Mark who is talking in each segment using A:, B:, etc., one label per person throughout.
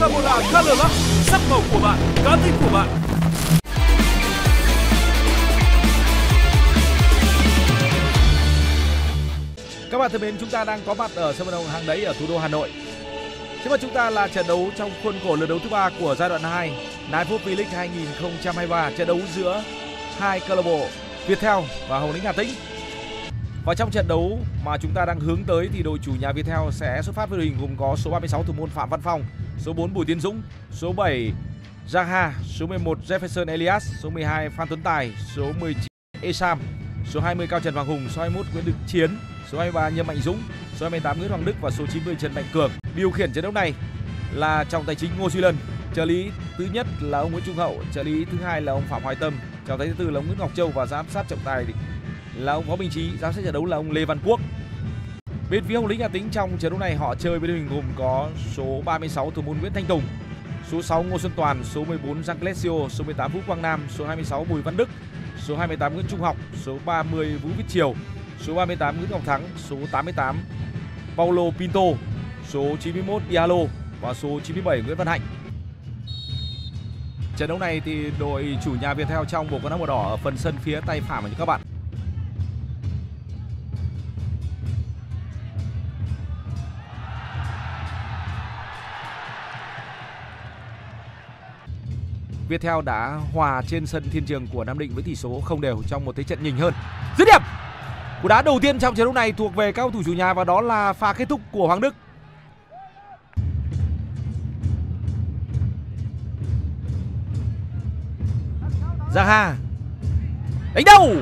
A: Coca-Cola Color Lux, sắc màu của bạn, cá tính của bạn.
B: Các bạn thân mến, chúng ta đang có mặt ở sân vận động hàng Đáy ở thủ đô Hà Nội. Trước mặt chúng ta là trận đấu trong khuôn khổ lượt đấu thứ ba của giai đoạn 2 Nine Football League 2023, trận đấu giữa hai câu lạc bộ Viettel và Hồng Lĩnh Hà Tĩnh. Và trong trận đấu mà chúng ta đang hướng tới thì đội chủ nhà Viettel sẽ xuất phát với đội hình gồm có số 36 thủ môn Phạm Văn Phong, số 4 Bùi Tiến Dũng, số 7 Zaha, số 11 Jefferson Elias, số 12 Phan Tuấn Tài, số 19 Esam, số 20 Cao Trần Hoàng Hùng, số 21 Nguyễn Đức Chiến, số 23 Nhâm Mạnh Dũng, số 28 Nguyễn Hoàng Đức. Và số 90 Trần Mạnh Cường. Điều khiển trận đấu này là trọng tài chính Ngô Duy Lân, trợ lý thứ nhất là ông Nguyễn Trung Hậu, trợ lý thứ hai là ông Phạm Hoài Tâm, trọng tài thứ tư là ông Nguyễn Ngọc Châu. Và giám sát trọng tài là ông Võ Minh Chí, giám sát trận đấu là ông Lê Văn Quốc. Bên phía Hồng Lĩnh Hà Tĩnh trong trận đấu này họ chơi với đội hình gồm có số 36 thủ môn Nguyễn Thanh Tùng, số 6 Ngô Xuân Toàn, số 14 Giang Clesio, số 18 Vũ Quang Nam, số 26 Bùi Văn Đức, số 28 Nguyễn Trung Học, số 30 Vũ Viết Triều, số 38 Nguyễn Ngọc Thắng, số 88 Paulo Pinto, số 91 Diallo và số 97 Nguyễn Văn Hạnh. Trận đấu này thì đội chủ nhà Viettel trong bộ quần áo màu đỏ ở phần sân phía tay phải của các bạn. Viettel đã hòa trên sân Thiên Trường của Nam Định với tỷ số không đều trong một thế trận nhỉnh hơn. Dứt điểm. Cú đá đầu tiên trong trận đấu này thuộc về các cầu thủ chủ nhà và đó là pha kết thúc của Hoàng Đức. Zaha đánh đầu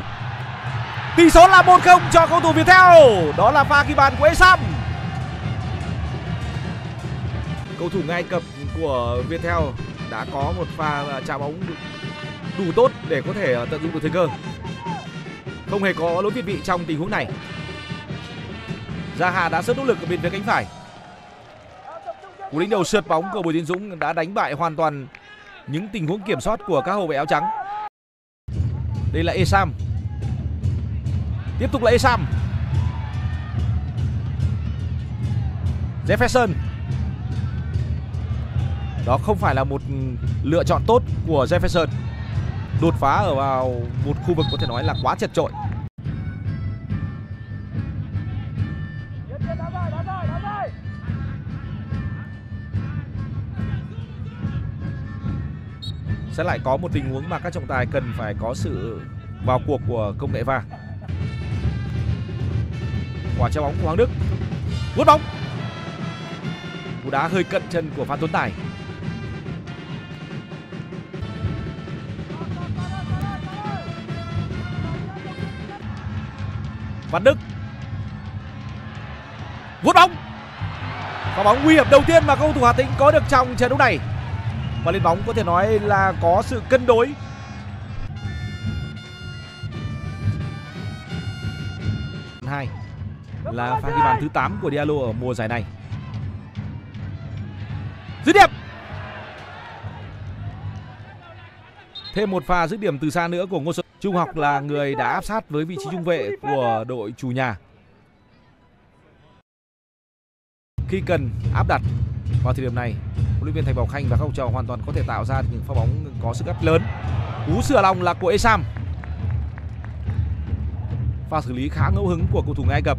B: tỷ số là 1-0 cho cầu thủ Viettel đó là pha ghi bàn của Esam cầu thủ Ai Cập của Viettel đã có một pha à, chạm bóng đủ tốt để có thể à, tận dụng được thời cơ. Không hề có lỗi việt vị trong tình huống này. Zaha đã rất nỗ lực ở bên phía cánh phải. Cú đánh đầu sượt bóng của Bùi Tiến Dũng đã đánh bại hoàn toàn những tình huống kiểm soát của các hậu vệ áo trắng. Đây là Esam. Tiếp tục là Esam. Jefferson đó không phải là một lựa chọn tốt của Jefferson. Đột phá ở vào một khu vực có thể nói là quá chật trội sẽ lại có một tình huống mà các trọng tài cần phải có sự vào cuộc của công nghệ va quả treo bóng của Hoàng Đức. Vuốt bóng. Cú đá hơi cận chân của Phan Tuấn Tài. Văn Đức. Vuốt bóng. Và bóng nguy hiểm đầu tiên mà cầu thủ Hà Tĩnh có được trong trận đấu này. Và lên bóng có thể nói là có sự cân đối. Hai là pha ghi bàn thứ 8 của Diallo ở mùa giải này. Dứt điểm. Thêm một pha dứt điểm từ xa nữa của Ngô Xuân Trung Học là người đã áp sát với vị trí trung vệ của đội chủ nhà. Khi cần áp đặt vào thời điểm này, huấn luyện viên Thành Bảo Khanh và các học trò hoàn toàn có thể tạo ra những pha bóng có sức ép lớn. Cú sửa lòng là của Esam. Pha xử lý khá ngẫu hứng của cầu thủ Ai Cập.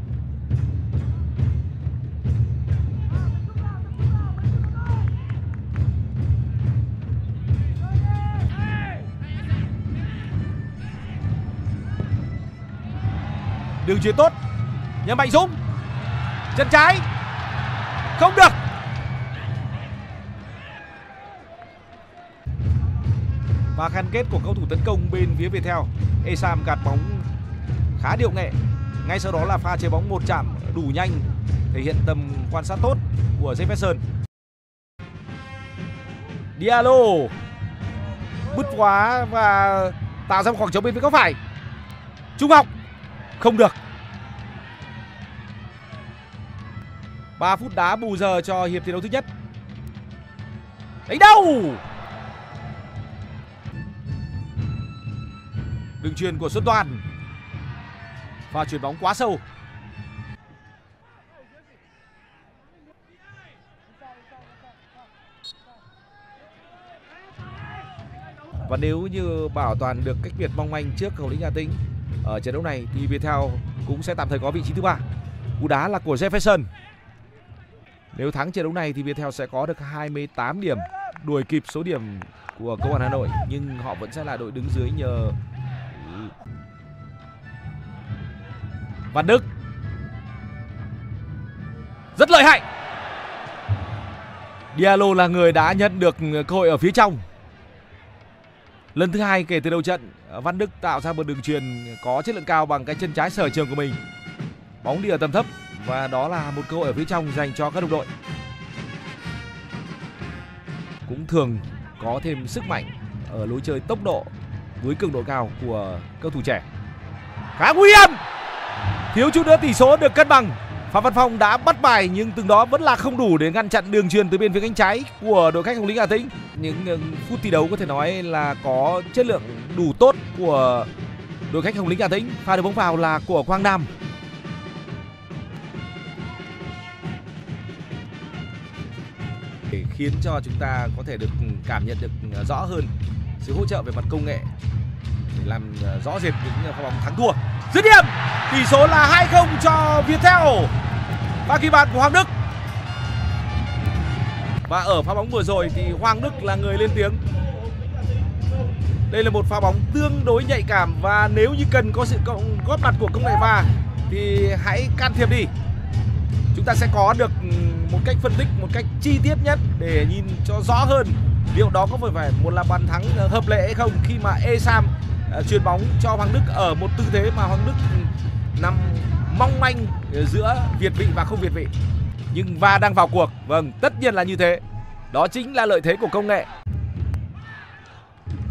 B: Đường chuyền tốt. Nhưng mạnh dũng, chân trái, không được. Và khăn kết của cầu thủ tấn công bên phía Viettel Esam gạt bóng khá điệu nghệ. Ngay sau đó là pha chế bóng một chạm đủ nhanh, thể hiện tầm quan sát tốt của Jefferson. Diallo bứt quá và tạo ra một khoảng trống bên phía góc phải. Trung học, không được. 3 phút đá bù giờ cho hiệp thi đấu thứ nhất đánh đâu đường truyền của Xuân Toàn và chuyển bóng quá sâu Và nếu như bảo toàn được cách biệt mong manh trước cầu Lĩnh Hà Tĩnh, ở trận đấu này thì Viettel cũng sẽ tạm thời có vị trí thứ ba. Cú đá là của Jefferson. Nếu thắng trận đấu này thì Viettel sẽ có được 28 điểm, đuổi kịp số điểm của công an Hà Nội nhưng họ vẫn sẽ là đội đứng dưới nhờ Văn Đức. Rất lợi hại. Diallo là người đã nhận được cơ hội ở phía trong. Lần thứ hai kể từ đầu trận Văn Đức tạo ra một đường truyền có chất lượng cao bằng cái chân trái sở trường của mình. Bóng đi ở tầm thấp và đó là một cơ hội ở phía trong dành cho các đồng đội cũng thường có thêm sức mạnh ở lối chơi tốc độ với cường độ cao của cầu thủ trẻ khá nguy hiểm thiếu chút nữa tỷ số được cân bằng Phạm Văn Phong đã bắt bài nhưng từng đó vẫn là không đủ để ngăn chặn đường truyền từ bên phía cánh trái của đội khách Hồng Lĩnh Hà Tĩnh. Những ừ, phút thi đấu có thể nói là có chất lượng đủ tốt của đội khách Hồng Lĩnh Hà Tĩnh. Pha được bóng vào là của Quang Nam. Để khiến cho chúng ta có thể được cảm nhận được ờ, rõ hơn sự hỗ trợ về mặt công nghệ để làm ờ, rõ rệt những ờ, pha bóng thắng thua. Dứt điểm, tỷ số là 2-0 cho Viettel. Và ghi bàn của Hoàng Đức. Và ở pha bóng vừa rồi thì Hoàng Đức là người lên tiếng. Đây là một pha bóng tương đối nhạy cảm và nếu như cần có sự góp mặt của công nghệ VAR thì hãy can thiệp đi. Chúng ta sẽ có được ừ, một cách phân tích một cách chi tiết nhất để nhìn cho rõ hơn liệu đó có phải một là bàn thắng ờ, hợp lệ hay không khi mà Esam ờ, chuyền bóng cho Hoàng Đức ở một tư thế mà Hoàng Đức ừ, nằm mong manh giữa Việt vị và không Việt vị. Nhưng va đang vào cuộc. Vâng, tất nhiên là như thế. Đó chính là lợi thế của công nghệ.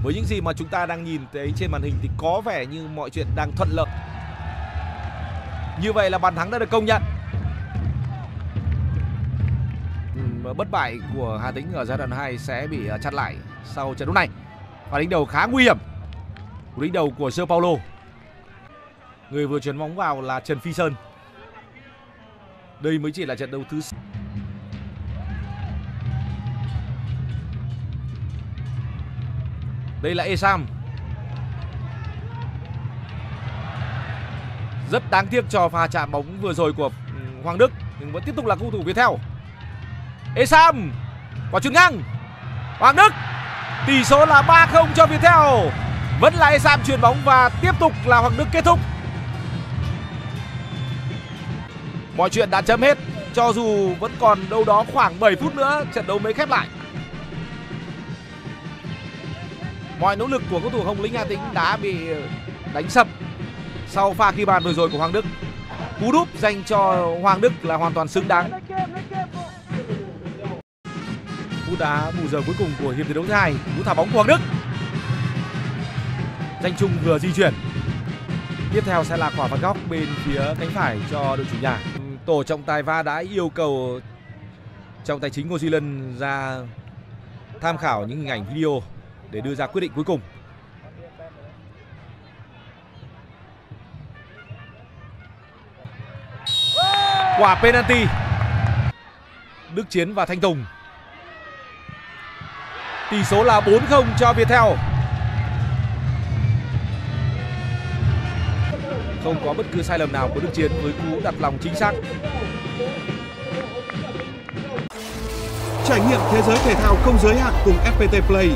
B: Với những gì mà chúng ta đang nhìn thấy trên màn hình thì có vẻ như mọi chuyện đang thuận lợi. Như vậy là bàn thắng đã được công nhận. Bất bại của Hà Tĩnh ở giai đoạn 2 sẽ bị à, chặn lại sau trận đấu này. Và đánh đầu khá nguy hiểm. Đánh đầu của Sơ Paulo. Người vừa chuyền bóng vào là Trần Phi Sơn. Đây mới chỉ là trận đấu thứ Đây là Esam. Rất đáng tiếc cho pha chạm bóng vừa rồi của ừ, Hoàng Đức, nhưng vẫn tiếp tục là cầu thủ Viettel. Esam quả chuyền ngang. Hoàng Đức, tỷ số là 3-0 cho Viettel. Vẫn là Esam chuyền bóng và tiếp tục là Hoàng Đức kết thúc. Mọi chuyện đã chấm hết, cho dù vẫn còn đâu đó khoảng 7 phút nữa, trận đấu mới khép lại. Mọi nỗ lực của cầu thủ Hồng Lĩnh Hà Tĩnh đã bị đánh sập sau pha ghi bàn vừa rồi của Hoàng Đức. Cú đúp dành cho Hoàng Đức là hoàn toàn xứng đáng. Cú đá bù giờ cuối cùng của hiệp thi đấu thứ hai, cú thả bóng của Hoàng Đức. Danh Trung vừa di chuyển. Tiếp theo sẽ là quả phạt góc bên phía cánh phải cho đội chủ nhà. Tổ trọng tài va đã yêu cầu trọng tài chính Ngô Duy Lân ra tham khảo những hình ảnh video để đưa ra quyết định cuối cùng. Quả penalty. Đức Chiến và Thanh Tùng. Tỷ số là 4-0 cho Viettel. Không có bất cứ sai lầm nào của Đức Chiến với cú đặt lòng chính xác.
C: Trải nghiệm thế giới thể thao không giới hạn cùng FPT Play